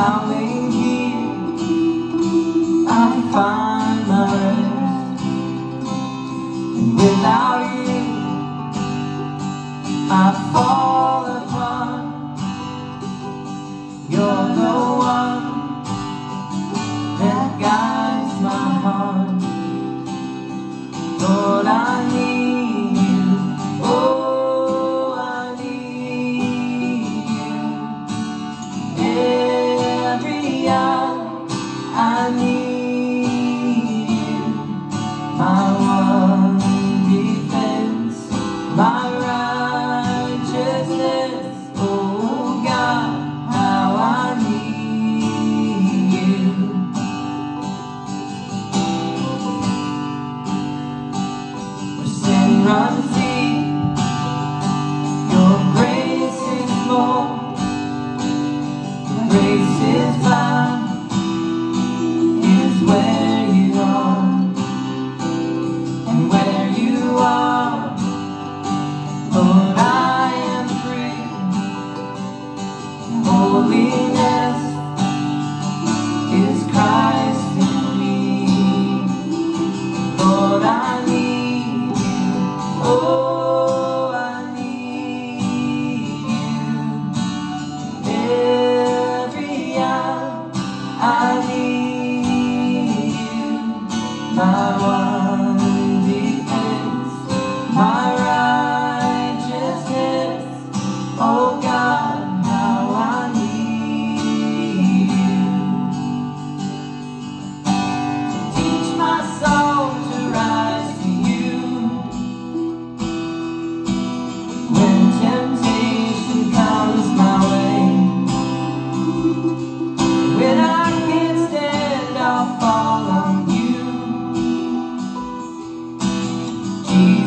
Darling, here I find my rest. And without you I fall Mas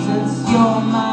Jesus, you're my